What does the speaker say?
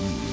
Mm.